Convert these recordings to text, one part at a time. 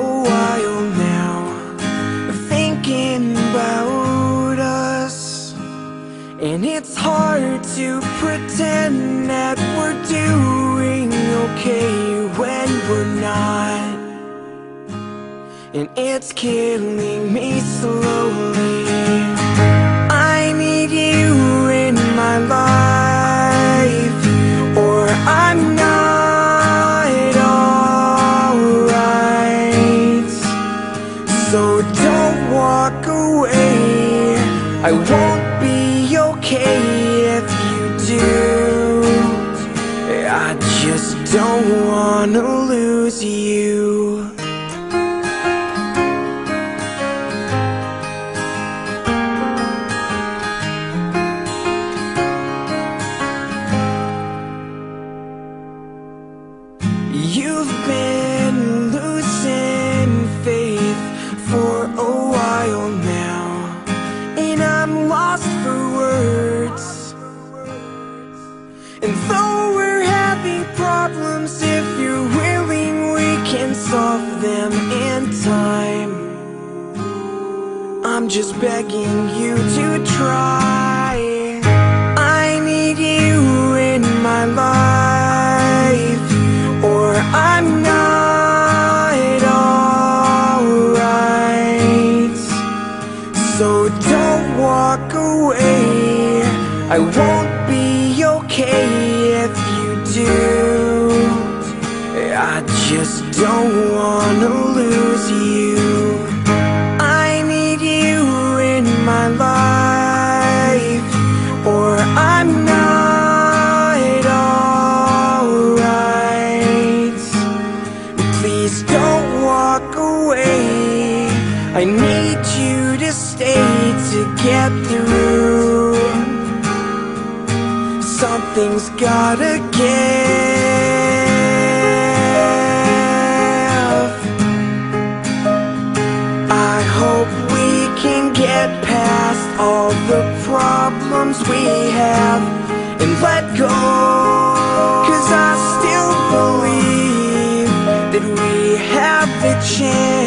a while now Thinking about us. And it's hard to pretend that we're doing okay when we're not. And it's killing me slowly I won't be okay if you do. I just don't wanna lose you just begging you to try. I need you in my life, or I'm not alright. So don't walk away. I won't be okay if you do. I just don't wanna lose you. I need you to stay to get through. Something's gotta give. I hope we can get past all the problems we have and let go. Cause I still believe that we have the chance.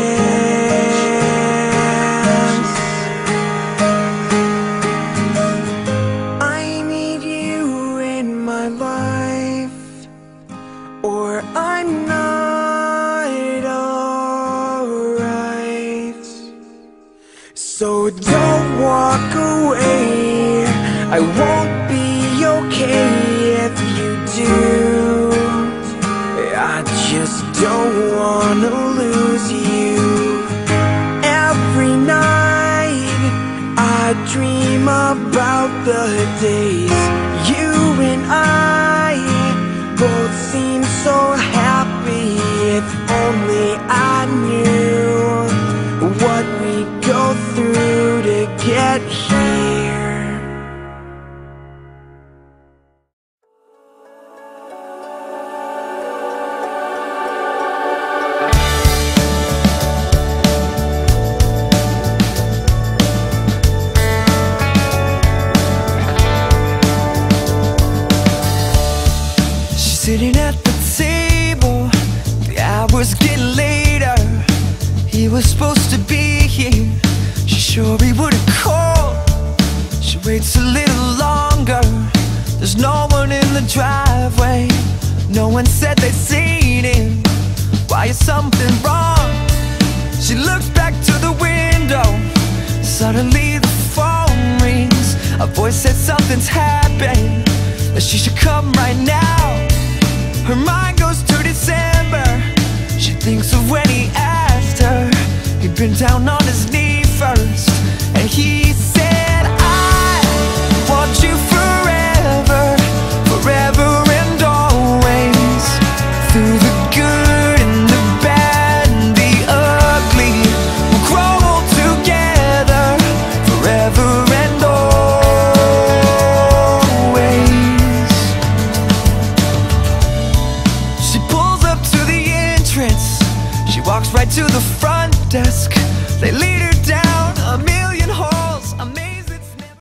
I won't be okay if you do. I just don't wanna lose you. Every night I dream about the days you and I both seem so sitting at the table. The hours get later. He was supposed to be here. She sure he would have called. She waits a little longer. There's no one in the driveway. No one said they'd seen him. Why is something wrong? She looks back to the window. Suddenly the phone rings. A voice said something's happened. That she should come right now. Her mind right to the front desk. They lead